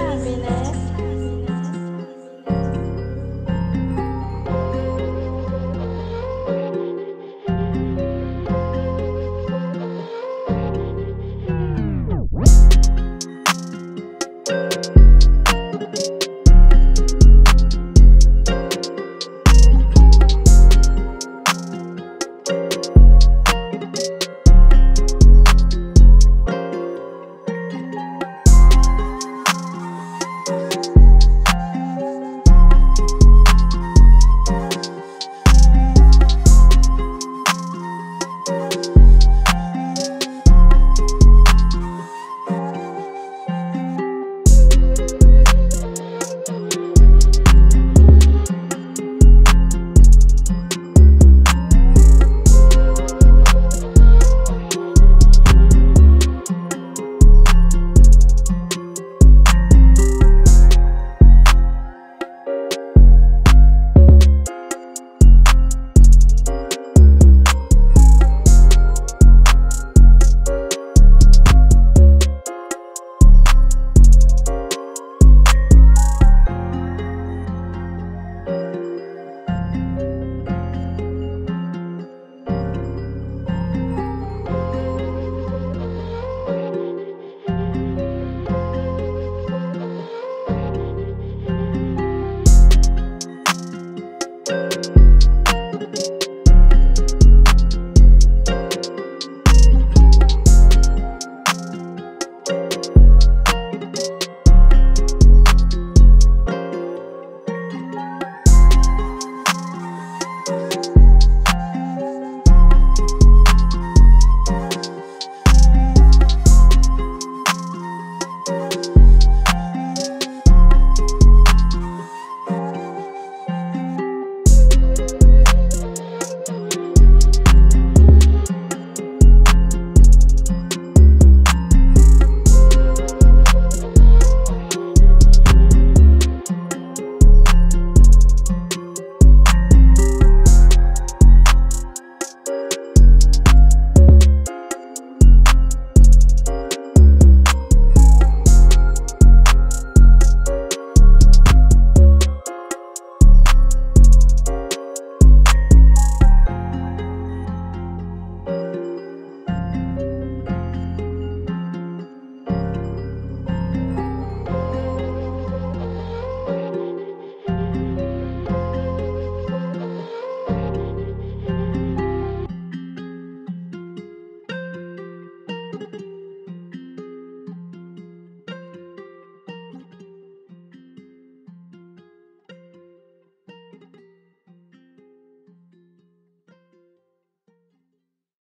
happiness.